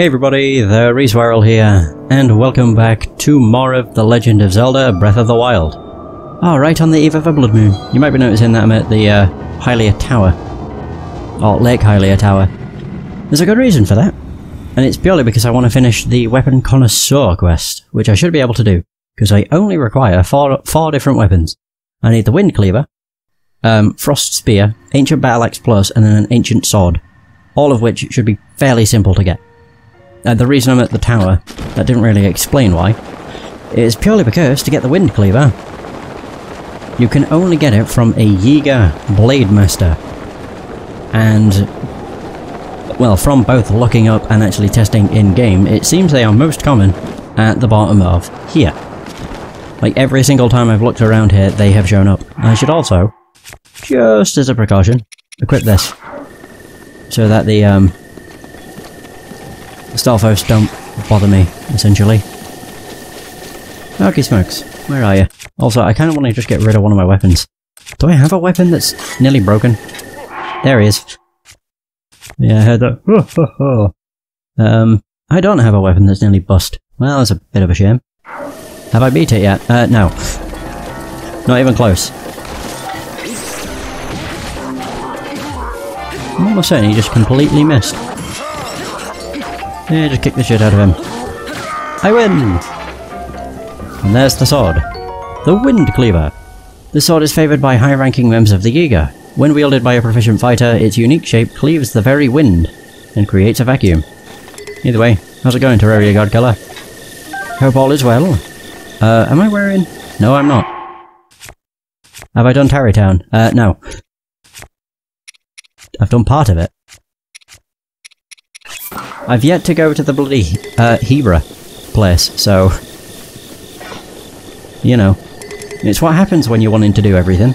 Hey everybody, the RhysWyrill here, and welcome back to more of The Legend of Zelda Breath of the Wild. Oh, right on the eve of a blood moon. You might be noticing that I'm at the uh, Hylia Tower. Or Lake Hylia Tower. There's a good reason for that. And it's purely because I want to finish the Weapon Connoisseur quest, which I should be able to do, because I only require four, four different weapons. I need the Wind Cleaver, um, Frost Spear, Ancient Battle Axe Plus, and then an Ancient Sword. All of which should be fairly simple to get. Uh, the reason I'm at the tower, that didn't really explain why, is purely because to get the Wind Cleaver, you can only get it from a Yiga Blade Master. And, well, from both looking up and actually testing in-game, it seems they are most common at the bottom of here. Like every single time I've looked around here, they have shown up. I should also, just as a precaution, equip this. So that the, um, the Stalfos don't bother me, essentially. Okay, smokes. Where are you? Also, I kind of want to just get rid of one of my weapons. Do I have a weapon that's nearly broken? There he is. Yeah, I heard that. um, I don't have a weapon that's nearly bust. Well, that's a bit of a shame. Have I beat it yet? Uh, no. Not even close. I'm almost certain he just completely missed. Yeah, just kick the shit out of him. I win! And there's the sword. The Wind Cleaver. The sword is favoured by high-ranking members of the Yiga. When wielded by a proficient fighter, its unique shape cleaves the very wind and creates a vacuum. Either way, how's it going, Terraria Godkiller? Hope all is well. Uh, am I wearing... No, I'm not. Have I done Tarrey Town? Uh, no. I've done part of it. I've yet to go to the bloody uh, Hebra place, so... You know. It's what happens when you're wanting to do everything.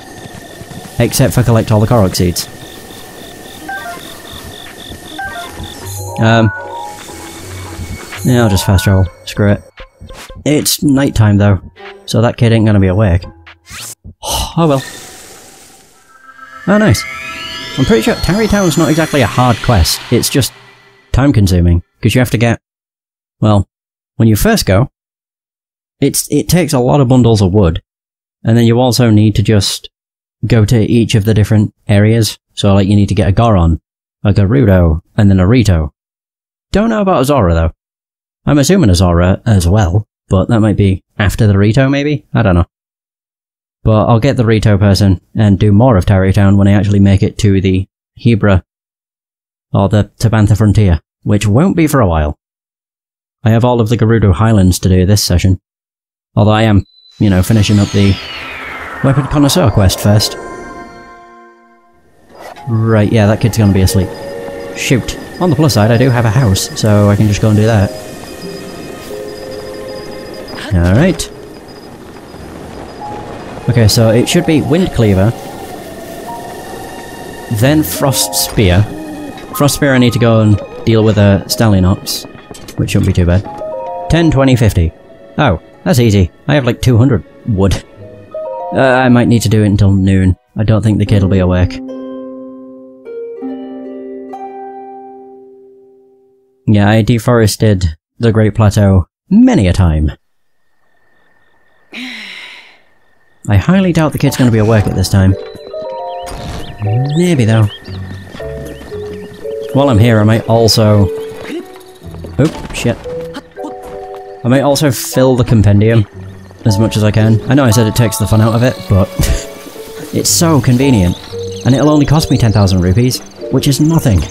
Except for collect all the Korok seeds. Um... Yeah, I'll just fast travel. Screw it. It's night time though, so that kid ain't gonna be awake. Oh well. Oh nice. I'm pretty sure Tarrey Town's not exactly a hard quest, it's just time consuming, because you have to get... Well, when you first go, it's it takes a lot of bundles of wood, and then you also need to just go to each of the different areas, so like you need to get a Goron, a Gerudo, and then a Rito. Don't know about a Zora though. I'm assuming a Zora as well, but that might be after the Rito maybe? I don't know. But I'll get the Rito person and do more of Tarrey Town when I actually make it to the Hebra or the Tabantha Frontier, which won't be for a while. I have all of the Gerudo Highlands to do this session. Although I am, you know, finishing up the Weapon Connoisseur quest first. Right, yeah, that kid's gonna be asleep. Shoot. On the plus side, I do have a house, so I can just go and do that. Alright. Okay, so it should be Wind Cleaver. Then Frost Spear. Frost Spear I need to go and deal with a Stalionox, which shouldn't be too bad. 10, 20, 50. Oh, that's easy. I have like 200 wood. Uh, I might need to do it until noon. I don't think the kid will be awake. Yeah, I deforested the Great Plateau many a time. I highly doubt the kid's going to be awake at this time. Maybe though. While I'm here, I might also... Oh, shit. I might also fill the compendium as much as I can. I know I said it takes the fun out of it, but it's so convenient. And it'll only cost me 10,000 rupees, which is nothing.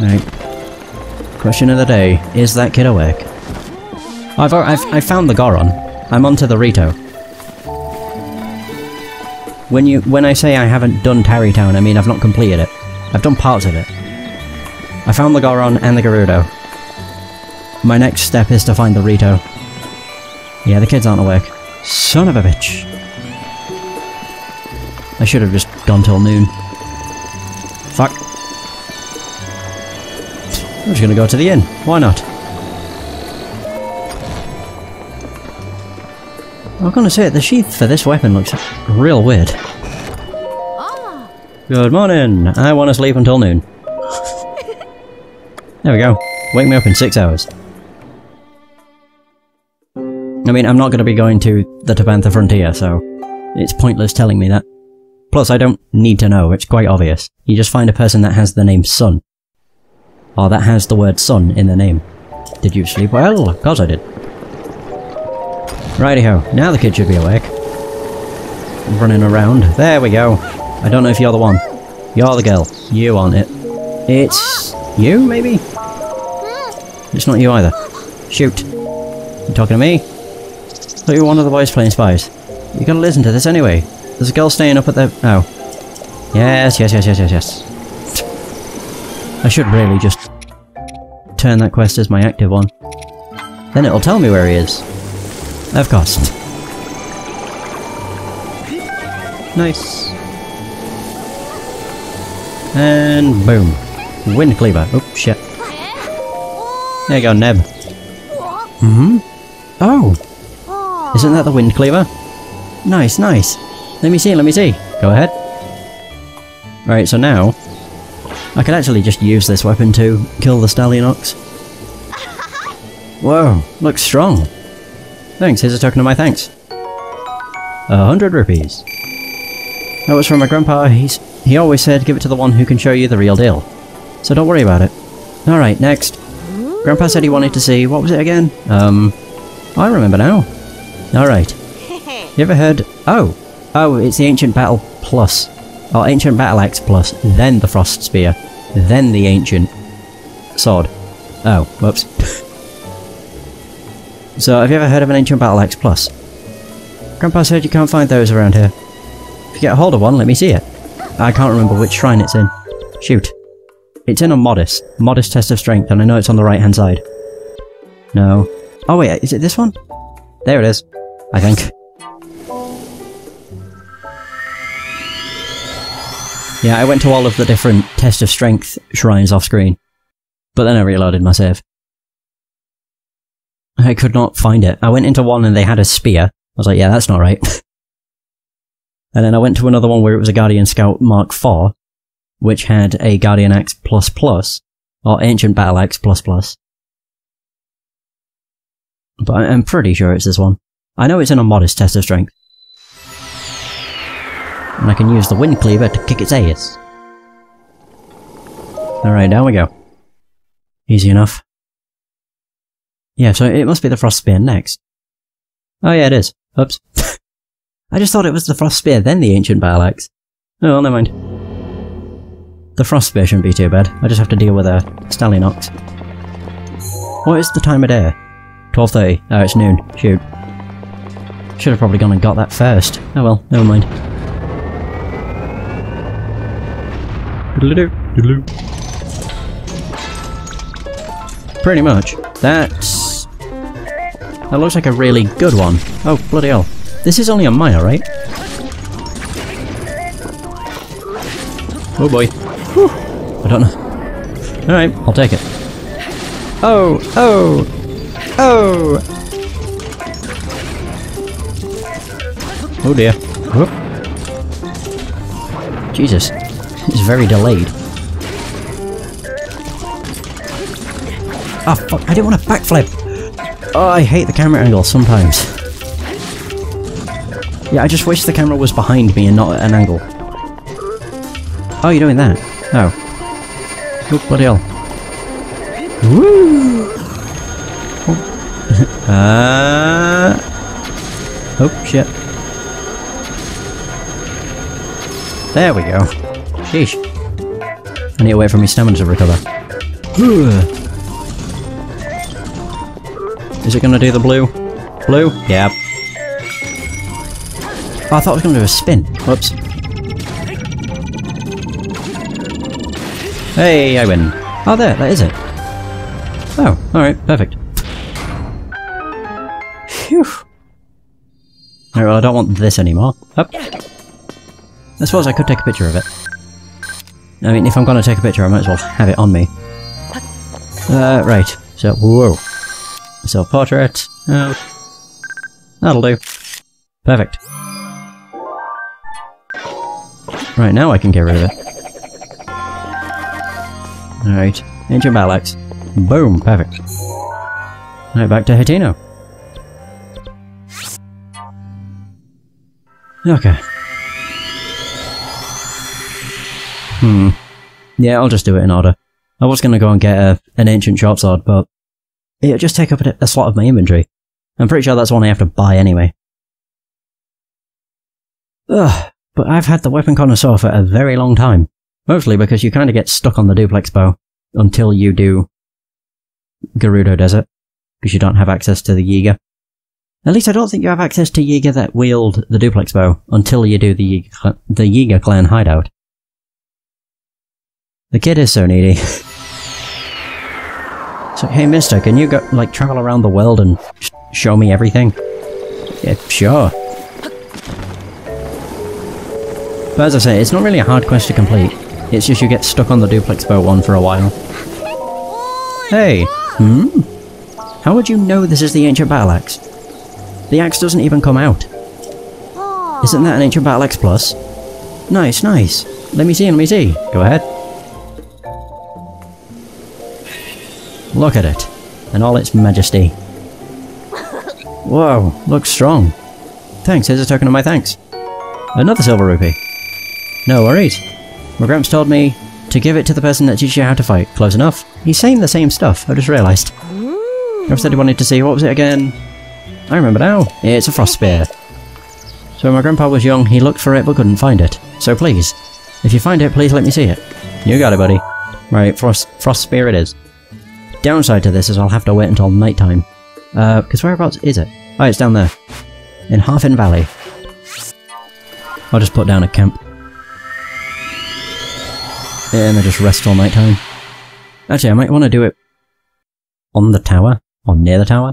Right. Question of the day, is that kid awake? I've, I've, I found the Goron. I'm onto the Rito. When you when I say I haven't done Tarrey Town, I mean I've not completed it. I've done parts of it. I found the Goron and the Gerudo. My next step is to find the Rito. Yeah, the kids aren't awake. Son of a bitch. I should have just gone till noon. Fuck. I'm just gonna go to the inn. Why not? I'm gonna say, it, the sheath for this weapon looks real weird. Good morning! I want to sleep until noon. There we go. Wake me up in six hours. I mean, I'm not going to be going to the Tabantha frontier, so it's pointless telling me that. Plus, I don't need to know, it's quite obvious. You just find a person that has the name Sun. Or that has the word Sun in the name. Did you sleep well? Of course I did. Righty-ho, now the kid should be awake. Running around. There we go. I don't know if you're the one. You're the girl. You aren't it. It's... you, maybe? It's not you either. Shoot. You talking to me? Thought you were one of the boys playing spies. You gotta listen to this anyway. There's a girl staying up at the... Oh. Yes, yes, yes, yes, yes, yes. I should really just turn that quest as my active one. Then it'll tell me where he is. Of course. Nice. And boom. Wind cleaver. Oh, shit. There you go, Nebb. Mm hmm? Oh! Isn't that the wind cleaver? Nice, nice. Let me see, let me see. Go ahead. Right, so now... I could actually just use this weapon to kill the Stallion Ox. Whoa, looks strong. Thanks, here's a token of my thanks. A hundred rupees. That was from my grandpa, he's, he always said give it to the one who can show you the real deal. So don't worry about it. Alright, next. Grandpa said he wanted to see, what was it again? Um, I remember now. Alright. You ever heard... Oh! Oh, it's the Ancient Battle Plus. Or Ancient Battle Axe Plus, then the Frost Spear, then the Ancient Sword. Oh, whoops. so, have you ever heard of an Ancient Battle Axe Plus? Grandpa said you can't find those around here. If you get a hold of one, let me see it. I can't remember which shrine it's in. Shoot. It's in a Modest. Modest Test of Strength, and I know it's on the right hand side. No. Oh wait, is it this one? There it is. I think. Yeah, I went to all of the different Test of Strength shrines off screen. But then I reloaded my save. I could not find it. I went into one and they had a spear. I was like, yeah, that's not right. and then I went to another one where it was a Guardian Scout Mark IV, which had a Guardian Axe plus or Ancient Battle Axe plus plus. But I'm pretty sure it's this one. I know it's in a modest test of strength. And I can use the Wind Cleaver to kick its ass. Alright, down we go. Easy enough. Yeah, so it must be the Frost Spear next. Oh yeah, it is. Oops. I just thought it was the Frost Spear, then the Ancient Battle Axe. Oh, well, never mind. The Frost Spear shouldn't be too bad. I just have to deal with a Stallionox. What is the time of day? 12.30. Oh, it's noon. Shoot. Should have probably gone and got that first. Oh well, never mind. Pretty much. That's... That looks like a really good one. Oh, bloody hell. This is only a mile, right? Oh boy. Whew. I don't know. Alright, I'll take it. Oh! Oh! Oh! Oh dear. Whoop. Jesus. It's very delayed. Oh fuck, I didn't want to backflip! Oh, I hate the camera angle sometimes. Yeah, I just wish the camera was behind me and not at an angle. Oh, you're doing that? Oh. Oh, bloody hell. Woo! Oh. uh... Oh, shit. There we go. Sheesh. I need to wait for my stamina to recover. Is it gonna do the blue? Blue? Yeah. Oh, I thought it was gonna do a spin. Whoops. Hey, I win. Oh, there, that is it. Oh, alright, perfect. Phew. Alright, well, I don't want this anymore. Up. I suppose I could take a picture of it. I mean, if I'm gonna take a picture, I might as well have it on me. Uh, right. So, whoa. So, portrait. Oh. that'll do. Perfect. Right, now I can get rid of it. Alright. Ancient Axe. Boom, perfect. Right, back to Hateno. Okay. Hmm. Yeah, I'll just do it in order. I was gonna go and get a, an ancient short sword, but it'll just take up a, a slot of my inventory. I'm pretty sure that's one I have to buy anyway. Ugh, but I've had the weapon connoisseur for a very long time. Mostly because you kind of get stuck on the duplex bow until you do Gerudo Desert, because you don't have access to the Yiga. At least I don't think you have access to Yiga that wield the duplex bow until you do the Yiga, the Yiga clan hideout. The kid is so needy. so, hey mister, can you go, like, travel around the world and sh show me everything? Yeah, sure. But as I say, it's not really a hard quest to complete. It's just you get stuck on the duplex bow one for a while. Hey! Hmm? How would you know this is the ancient battle axe? The axe doesn't even come out. Isn't that an ancient battle axe plus? Nice, nice. Let me see, let me see. Go ahead. Look at it. In all its majesty. Whoa, looks strong. Thanks, here's a token of my thanks. Another silver rupee. No worries. My gramps told me to give it to the person that teaches you how to fight. Close enough. He's saying the same stuff, I just realised. Gramps said he wanted to see, what was it again? I remember now. It's a frost spear. So when my grandpa was young, he looked for it but couldn't find it. So please, if you find it, please let me see it. You got it, buddy. Right, frost, frost spear it is. Downside to this is I'll have to wait until nighttime. Uh, because whereabouts is it? Oh, it's down there. In Harfin Valley. I'll just put down a camp. And I just rest all night time. Actually, I might want to do it on the tower, or near the tower.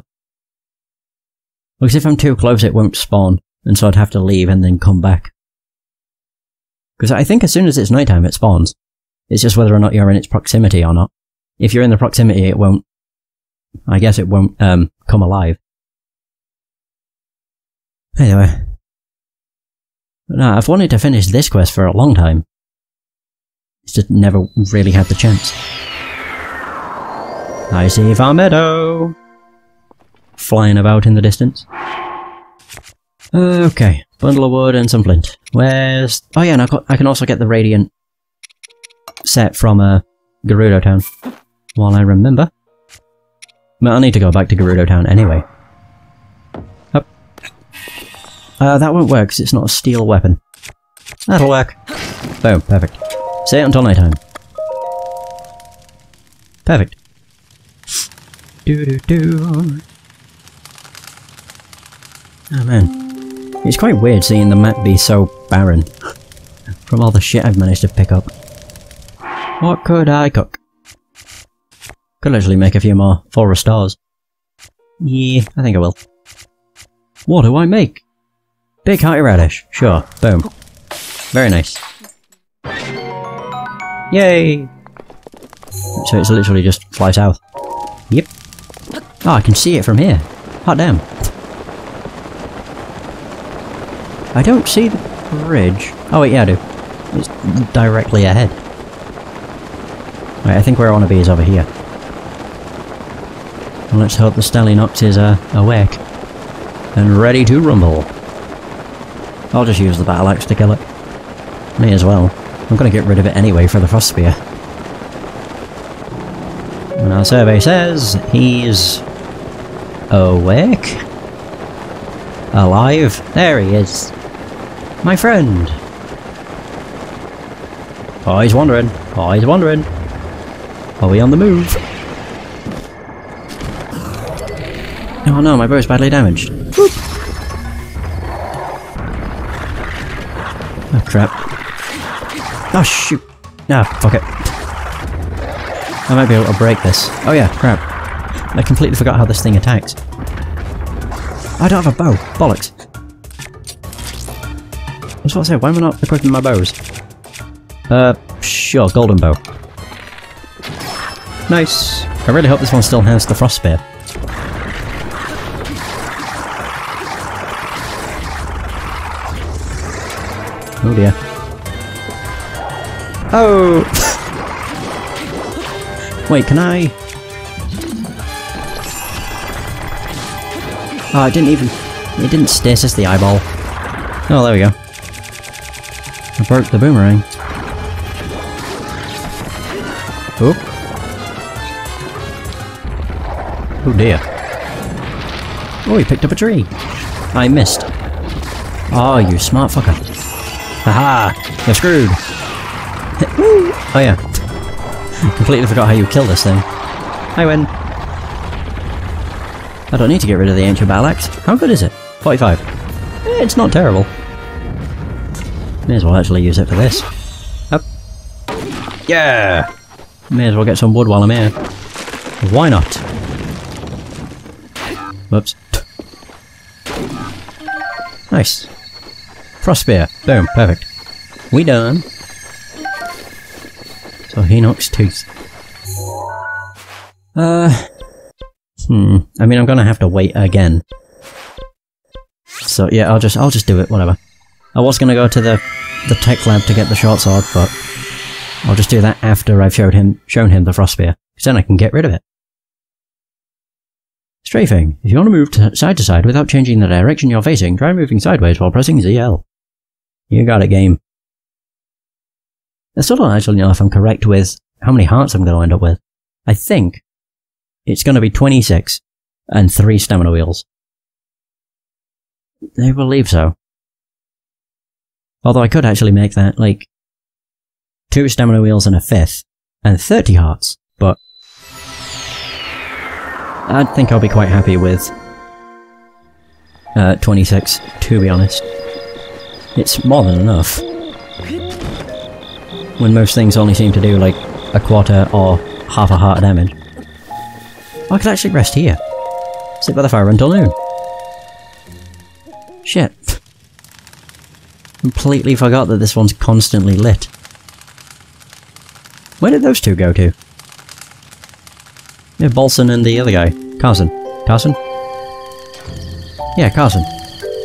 Because if I'm too close, it won't spawn, and so I'd have to leave and then come back. Because I think as soon as it's nighttime, it spawns. It's just whether or not you're in its proximity or not. If you're in the proximity, it won't... I guess it won't, um, come alive. Anyway. No, I've wanted to finish this quest for a long time. It's just never really had the chance. I see Farmeadow! Flying about in the distance. Okay, bundle of wood and some flint. Where's... Oh yeah, and I, I can also get the Radiant set from uh, Gerudo Town. While I remember. But I'll need to go back to Gerudo Town anyway. Up. Uh, that won't work because it's not a steel weapon. That'll work. Boom, perfect. Stay until nighttime. Perfect. Do do do. Oh man. It's quite weird seeing the map be so barren. From all the shit I've managed to pick up. What could I cook? Could actually make a few more forest stars. Yeah, I think I will. What do I make? Big hearty radish. Sure. Boom. Very nice. Yay! So it's literally just fly south. Yep. Oh, I can see it from here. Hot damn. I don't see the bridge. Oh wait, yeah I do. It's directly ahead. Right, I think where I want to be is over here. And let's hope the Stalinox is awake. And ready to rumble. I'll just use the battle axe to kill it. May as well. I'm gonna get rid of it anyway for the Frost Spear. And our survey says he's... awake? Alive? There he is. My friend! Oh, he's wandering. Oh, he's wandering. Are we on the move? Oh no, my bow is badly damaged. Whoop. Oh crap. Oh shoot! Ah, fuck it. I might be able to break this. Oh yeah, crap. I completely forgot how this thing attacks. I don't have a bow. Bollocks. I was about to say, why am I not equipping my bows? Uh, sure, golden bow. Nice. I really hope this one still has the frost spear. Oh dear. Oh! Wait, can I... Ah, oh, I didn't even... It didn't stasis the eyeball. Oh, there we go. I broke the boomerang. Oh. Oh dear. Oh, he picked up a tree. I missed. Oh, you smart fucker. Haha! You're screwed! oh yeah. Completely forgot how you kill this thing. I win. I don't need to get rid of the ancient battle axe. How good is it? 45. Eh, it's not terrible. May as well actually use it for this. Up. Yeah! May as well get some wood while I'm here. Why not? Whoops. Nice. Frost spear. Boom. Perfect. We done. So Hinox's tooth. Uh... Hmm. I mean, I'm gonna have to wait again. So yeah, I'll just I'll just do it. Whatever. I was gonna go to the the tech lab to get the short sword, but I'll just do that after I've showed him shown him the frost spear, because then I can get rid of it. Strafing. If you want to move side to side without changing the direction you're facing, try moving sideways while pressing ZL. You got a game. I still don't actually know if I'm correct with how many hearts I'm going to end up with. I think it's going to be 26 and 3 stamina wheels. I believe so. Although I could actually make that, like, 2 stamina wheels and a fifth, and 30 hearts, but I think I'll be quite happy with uh, 26, to be honest. It's more than enough. When most things only seem to do like a quarter or half a heart of damage. I could actually rest here. Sit by the fire until noon. Shit. Completely forgot that this one's constantly lit. Where did those two go to? Yeah, Bolson and the other guy. Karson. Karson? Yeah, Karson.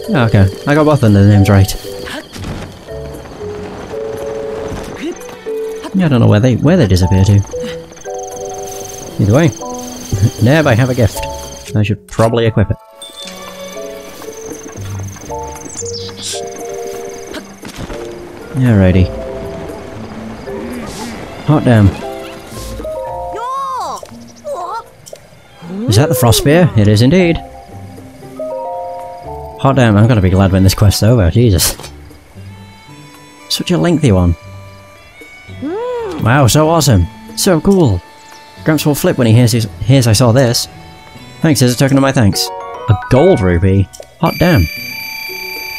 Yeah, okay. I got both of the names right. Yeah, I don't know where they where they disappear to. Either way. Nebb, I have a gift. I should probably equip it. Alrighty. Hot damn. Is that the frost spear? It is indeed. Hot damn, I'm gonna be glad when this quest's over, Jesus. Such a lengthy one. Wow, so awesome. So cool. Gramps will flip when he hears, his, hears I saw this. Thanks is a token of my thanks. A gold rupee? Hot damn.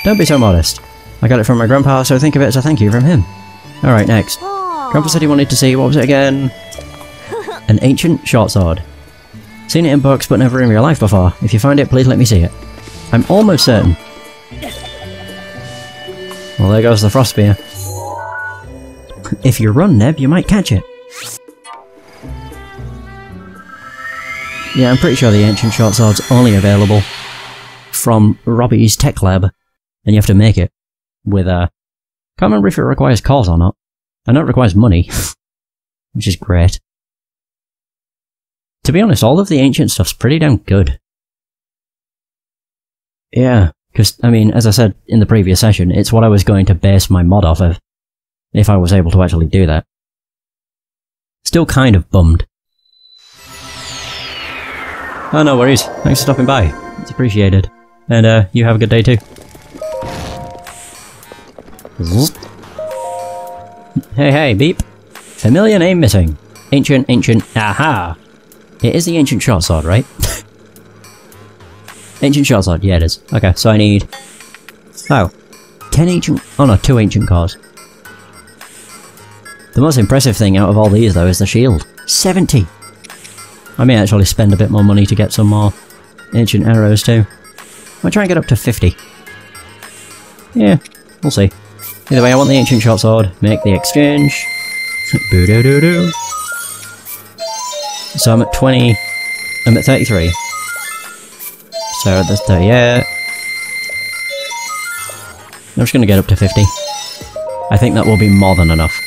Don't be so modest. I got it from my grandpa, so think of it as a thank you from him. Alright, next. Grandpa said he wanted to see, what was it again? An ancient short sword. Seen it in books, but never in real life before. If you find it, please let me see it. I'm almost certain. Well, there goes the frost spear. If you run, Nebb, you might catch it. Yeah, I'm pretty sure the Ancient Short Sword's only available from Robbie's Tech Lab, and you have to make it with a... Uh, can't remember if it requires cores or not. I know it requires money, which is great. To be honest, all of the ancient stuff's pretty damn good. Yeah, because, I mean, as I said in the previous session, it's what I was going to base my mod off of, if I was able to actually do that. Still kind of bummed. Oh, no worries. Thanks for stopping by. It's appreciated. And, uh, you have a good day too. Hey, hey, beep. Familiar name missing. Ancient, ancient, aha! It is the ancient short sword, right? ancient short sword, yeah it is. Okay, so I need... Oh. 10 ancient... Oh no, 2 ancient cores. The most impressive thing out of all these, though, is the shield. 70! I may actually spend a bit more money to get some more ancient arrows too. I'll try and get up to 50. Yeah, we'll see. Either way, I want the ancient short sword. Make the exchange. Boo doo doo doo. So I'm at 20. I'm at 33. So that's 38. I'm just gonna get up to 50. I think that will be more than enough.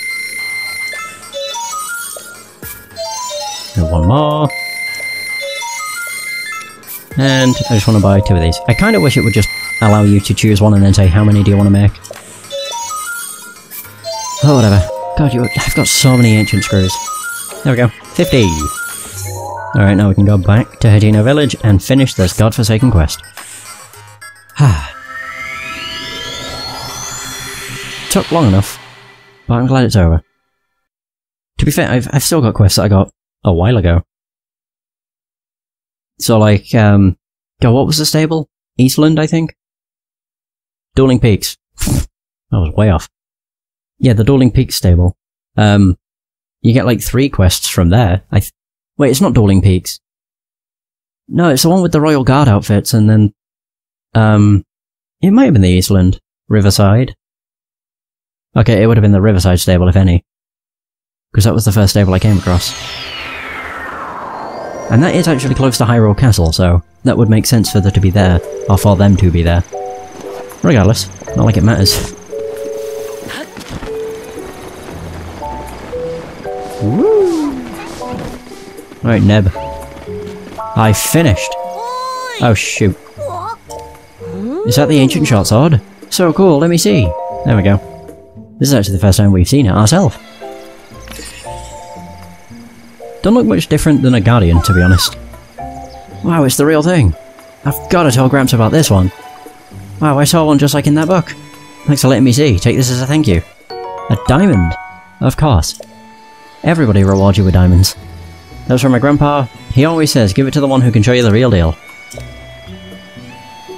One more. And I just want to buy two of these. I kind of wish it would just allow you to choose one and then say how many do you want to make. Oh, whatever. God, you, I've got so many ancient screws. There we go. 50! Alright, now we can go back to Hateno Village and finish this godforsaken quest. Took long enough, but I'm glad it's over. To be fair, I've, I've still got quests that I got a while ago. So like, um, God, what was the stable? Eastland, I think? Dueling Peaks. that was way off. Yeah, the Dueling Peaks stable. Um, you get like three quests from there. I Wait, it's not Dueling Peaks. No, it's the one with the Royal Guard outfits and then, um, it might have been the Eastland. Riverside. Okay, it would have been the Riverside stable, if any. Because that was the first stable I came across. And that is actually close to Hyrule Castle, so that would make sense for there to be there, or for them to be there. Regardless, not like it matters. Woo! Right, Nebb. I finished! Oh shoot. Is that the ancient short sword? So cool, let me see. There we go. This is actually the first time we've seen it ourselves. Don't look much different than a Guardian, to be honest. Wow, it's the real thing. I've got to tell Gramps about this one. Wow, I saw one just like in that book. Thanks for letting me see. Take this as a thank you. A diamond. Of course. Everybody rewards you with diamonds. That's from my grandpa. He always says, give it to the one who can show you the real deal.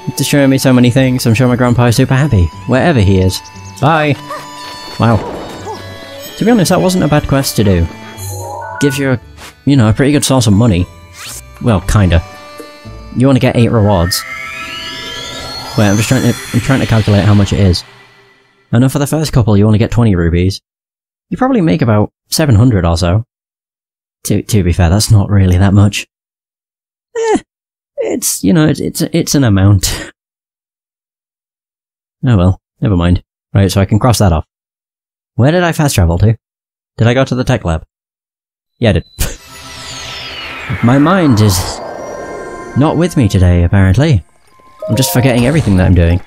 After showing me so many things, I'm sure my grandpa is super happy, wherever he is. Bye! Wow. To be honest, that wasn't a bad quest to do. Gives you a, you know, a pretty good source of money. Well, kinda. You want to get 8 rewards. Wait, I'm just trying to, I'm trying to calculate how much it is. I know for the first couple you only get 20 rubies. You probably make about 700 or so. To, to be fair, that's not really that much. Eh, it's, you know, it's, it's, it's an amount. oh well, never mind. Right, so I can cross that off. Where did I fast travel to? Did I go to the tech lab? Yeah, I did. My mind is not with me today, apparently. I'm just forgetting everything that I'm doing.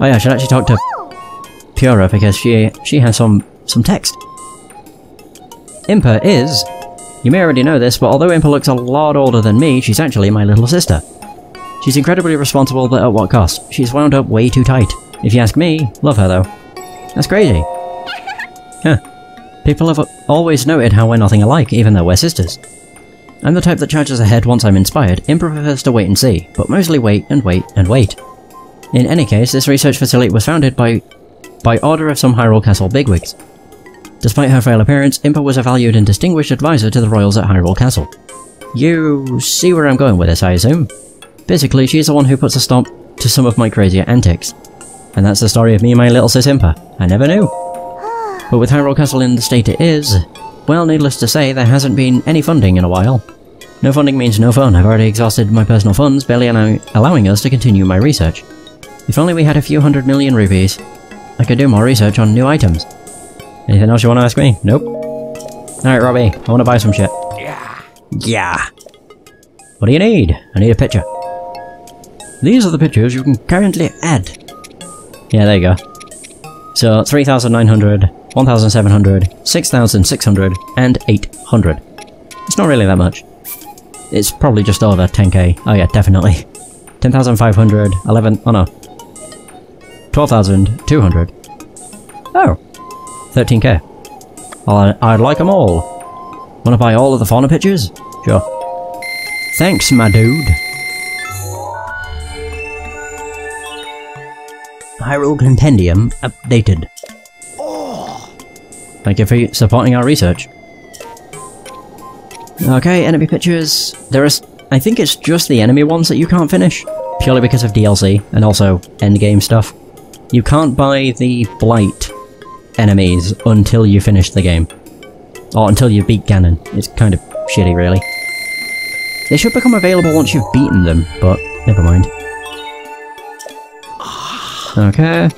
Oh yeah, I should actually talk to Purah because she she has some some text. Impa is... You may already know this, but although Impa looks a lot older than me, she's actually my little sister. She's incredibly responsible, but at what cost? She's wound up way too tight. If you ask me, love her though. That's crazy. Huh. People have always noted how we're nothing alike, even though we're sisters. I'm the type that charges ahead once I'm inspired, Impa prefers to wait and see, but mostly wait and wait and wait. In any case, this research facility was founded by by order of some Hyrule Castle bigwigs. Despite her frail appearance, Impa was a valued and distinguished advisor to the royals at Hyrule Castle. You see where I'm going with this, I assume? Basically, she's the one who puts a stop to some of my crazier antics. And that's the story of me and my little sis Impa. I never knew. But with Hyrule Castle in the state it is, well, needless to say, there hasn't been any funding in a while. No funding means no fun. I've already exhausted my personal funds, barely allow allowing us to continue my research. If only we had a few hundred million rupees, I could do more research on new items. Anything else you want to ask me? Nope. Alright, Robbie, I want to buy some shit. Yeah. Yeah. What do you need? I need a picture. These are the pictures you can currently add. Yeah, there you go. So, 3,900, 1,700, 6,600, and 800. It's not really that much. It's probably just over 10k. Oh yeah, definitely. 10,500, 11, oh no. 12,200. Oh. 13k. Well, I'd like them all. Wanna buy all of the fauna pictures? Sure. Thanks, my dude. Hyrule Compendium updated. Thank you for supporting our research. Okay, enemy pictures. There is... I think it's just the enemy ones that you can't finish. Purely because of DLC, and also endgame stuff. You can't buy the Blight enemies until you finish the game. Or until you beat Ganon. It's kind of shitty, really. They should become available once you've beaten them, but never mind. Okay.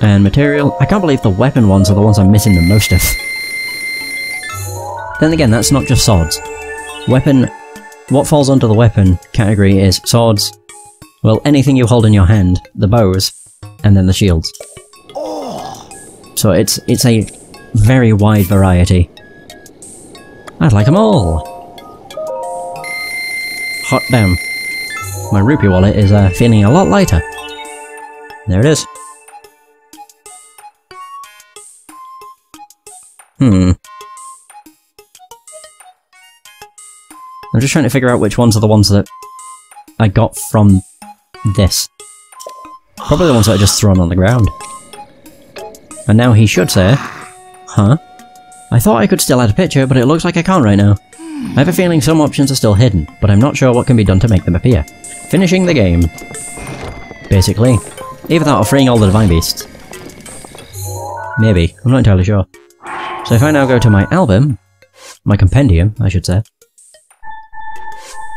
And material. I can't believe the weapon ones are the ones I'm missing the most of. Then again, that's not just swords. Weapon what falls under the weapon category is swords, well, anything you hold in your hand, the bows, and then the shields. So it's it's a very wide variety. I'd like them all! Hot damn. My rupee wallet is uh, feeling a lot lighter. There it is. Hmm. I'm just trying to figure out which ones are the ones that I got from this. Probably the ones that I just thrown on the ground. And now he should say, Huh? I thought I could still add a picture, but it looks like I can't right now. I have a feeling some options are still hidden, but I'm not sure what can be done to make them appear. Finishing the game. Basically. Either that or freeing all the Divine Beasts. Maybe. I'm not entirely sure. So if I now go to my album, my compendium, I should say,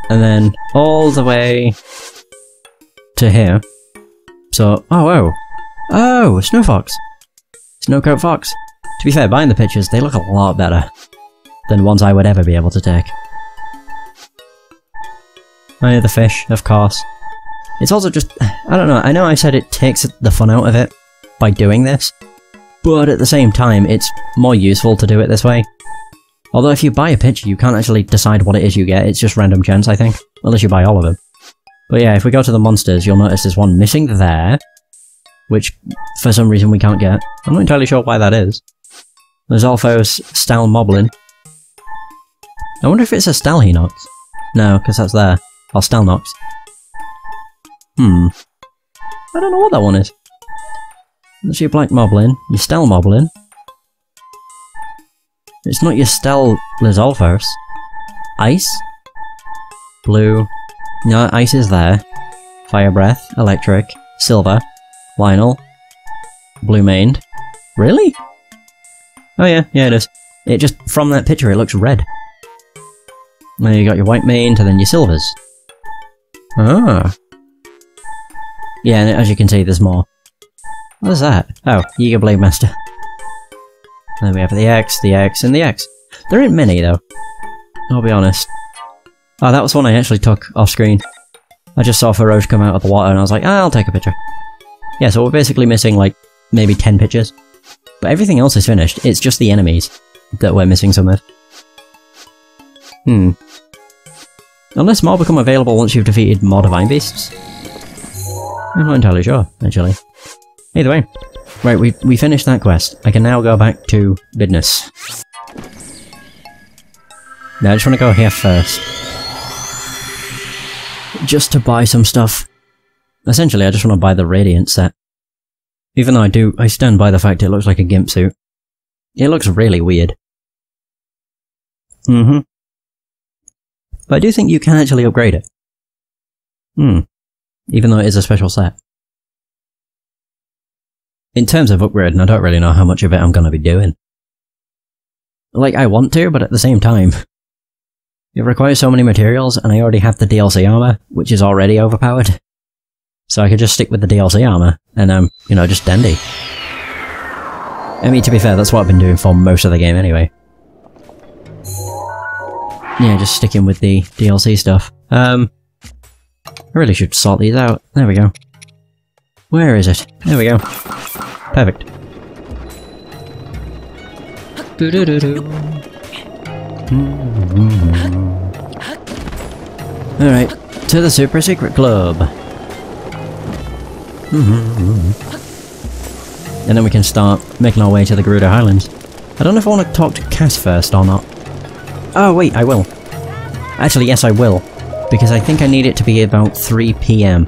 and then all the way to here. So, oh, oh, oh, Snow Fox. Snowcoat Fox. To be fair, buying the pictures, they look a lot better than ones I would ever be able to take. Oh, the fish, of course. It's also just, I don't know, I know I said it takes the fun out of it by doing this, but at the same time, it's more useful to do it this way. Although if you buy a picture, you can't actually decide what it is you get, it's just random chance, I think. Unless you buy all of them. But yeah, if we go to the monsters, you'll notice there's one missing there, which for some reason we can't get. I'm not entirely sure why that is. There's also Stalmoblin. I wonder if it's a Stalhinox. No, because that's there. Or Stalnox. Hmm. I don't know what that one is. That's your Black Moblin, your Stalmoblin. It's not your Stel Lizalfos. Ice? Blue. No, ice is there. Fire Breath, Electric, Silver, Lynel, Blue Maned. Really? Oh yeah, yeah it is. It just, from that picture, it looks red. Now you got your white maned, and then your silvers. Ah. Yeah, and as you can see, there's more. What is that? Oh, Yiga Blade Master. Then we have the X, the X, and the X. There ain't many, though. I'll be honest. Oh, that was one I actually took off screen. I just saw Farosh come out of the water and I was like, ah, I'll take a picture. Yeah, so we're basically missing, like, maybe 10 pictures. But everything else is finished, it's just the enemies that we're missing some of. Hmm. Unless more become available once you've defeated more Divine Beasts. I'm not entirely sure, actually. Either way. Right, we, we finished that quest. I can now go back to business. Now I just want to go here first. Just to buy some stuff. Essentially, I just want to buy the Radiant set. Even though I do, I stand by the fact it looks like a gimp suit. It looks really weird. Mm-hmm. But I do think you can actually upgrade it. Hmm. Even though it is a special set. In terms of upgrading, I don't really know how much of it I'm gonna be doing. Like, I want to, but at the same time, it requires so many materials, and I already have the DLC armor, which is already overpowered. So I could just stick with the DLC armor, and um, you know, just dandy. I mean, to be fair, that's what I've been doing for most of the game anyway. Yeah, just sticking with the DLC stuff. Um, I really should sort these out. There we go. Where is it? There we go. Perfect. Alright, to the Super Secret Club. and then we can start making our way to the Gerudo Highlands. I don't know if I want to talk to Kass first or not. Oh, wait, I will. Actually, yes, I will. Because I think I need it to be about 3pm.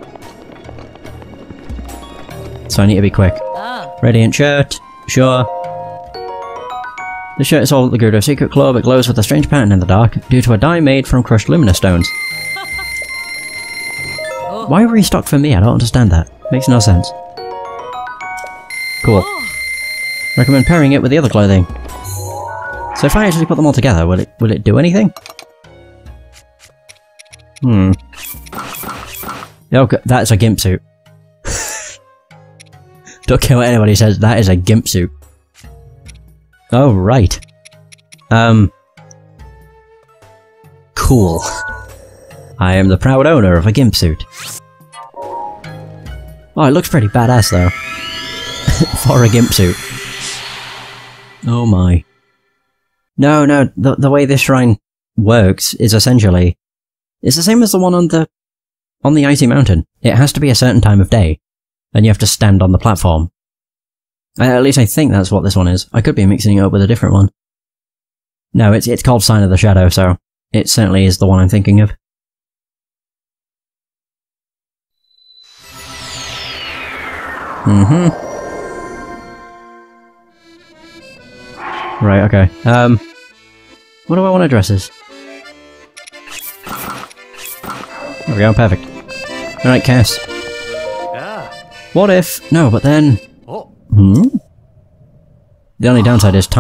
So I need to be quick. Ah. Radiant shirt. Sure. The shirt is all at the Gerudo Secret Club. It glows with a strange pattern in the dark due to a dye made from crushed Lumina stones. oh. Why restock for me? I don't understand that. Makes no sense. Cool. Oh. Recommend pairing it with the other clothing. So if I actually put them all together, will it will it do anything? Hmm. Okay, that's a gimp suit. Don't care what anybody says, that is a gimp suit. Oh, right. Um... Cool. I am the proud owner of a gimp suit. Oh, it looks pretty badass though. For a gimp suit. Oh my. No, no, the, the way this shrine works is essentially... It's the same as the one on the... on the icy mountain. It has to be a certain time of day. And you have to stand on the platform. Uh, at least I think that's what this one is. I could be mixing it up with a different one. No, it's, it's called Sign of the Shadow, so it certainly is the one I'm thinking of. Mm-hmm. Right, okay. Um, what do I want to dress as? There we go, perfect. Alright, Kass. What if... No, but then... Oh. Hmm? The only downside is time